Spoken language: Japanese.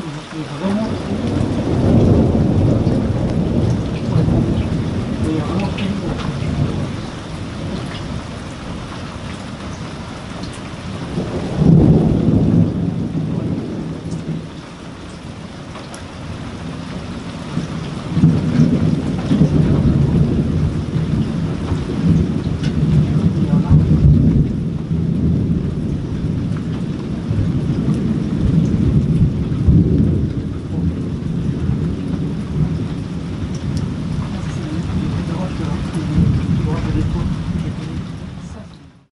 子供